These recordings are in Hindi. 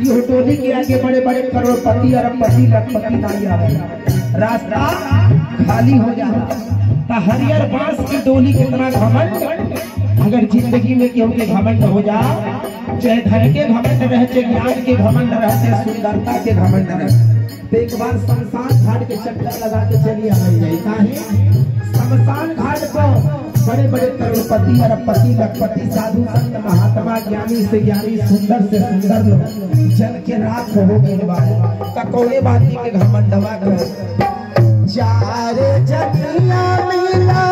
कि टोली के आगे बड़े बड़े करोड़पति अरबपति लखपति नहीं आवे रास्ता खाली हो जाला ता हरियर बाँस की डोली कितना घमंड। अगर ज़िंदगी में केहू के घमंड हो जा, चाहे धन के घमंड रहे चाहे ज्ञान के घमंड रहे चाहे सुंदरता के घमंड रहे तो एक बार शमशान घाट के चक्कर लगा के चलिए आई जाए शमशान घाट पर बड़े बड़े करोड़पति अरबपति लखपति, साधु, संत, महात्मा, ज्ञानी से ज्ञानी, सुंदर से सुंदर लोग। जल के रात हो गए का कौने बाती के घमंडवा कर। चार जनिया मिला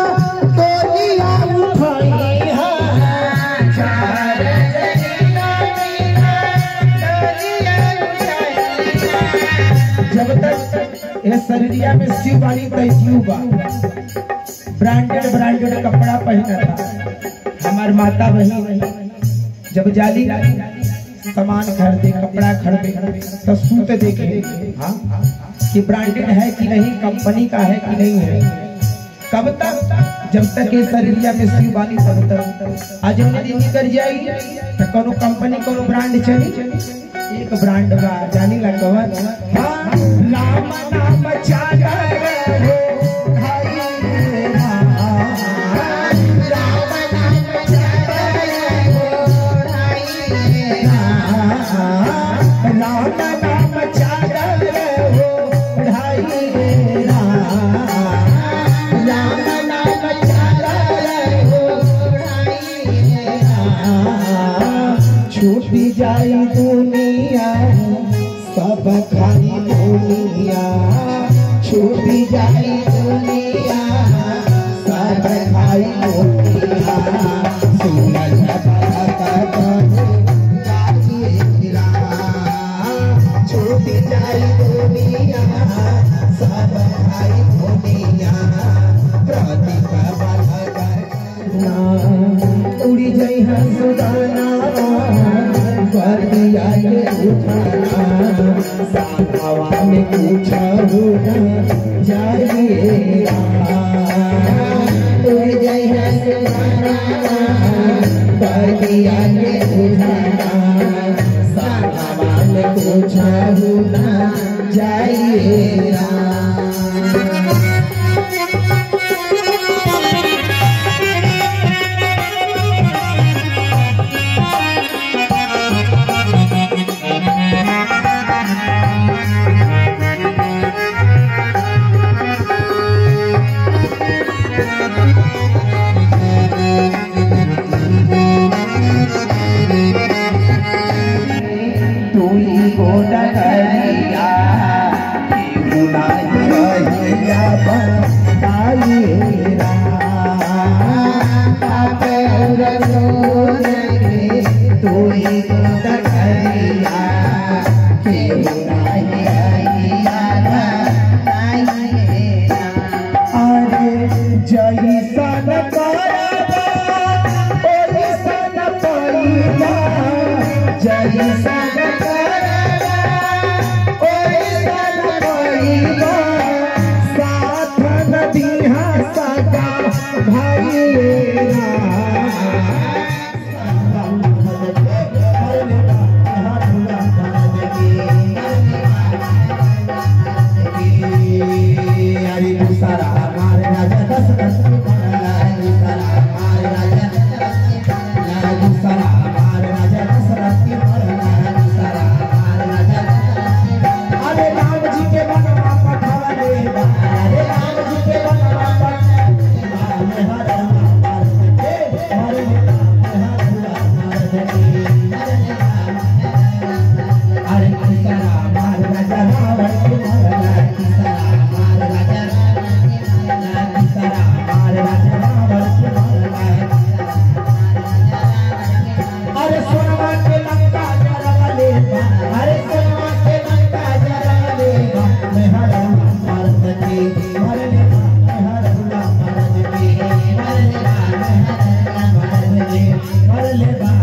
तोलिया उठाई जब तक ये शरीरिया में शिव वाली तय जीव बा ब्रांडेड ब्रांडेड कपड़ा पहना था। हमार माता बहन जब जाली सामान खरीदे कपड़ा खरीदे तो सूत देखे हाँ कि ब्रांडेड है कि नहीं कंपनी का है कि नहीं है। कब तक? जब तक ये शरीरिया में शिव वाली तब तक। आज दिन निकल जाई तो कोनो कंपनी कोनो ब्रांड चली। एक ब्रांड बा जानी ला कवन हाँ, छूटी जाई दुनिया सब खाई दुनिया। छूटी जाई दुनिया। जाई दुनिया सब खाई दुनिया प्रतिभा उड़ी जई है सुदाना बतिया ये उठाना साधवा में कुछ होना जाइए उड़ी जई है सुदाना बतिया ये उठाना जाइए जय सन करबा ओहि सन पाइबा भारत के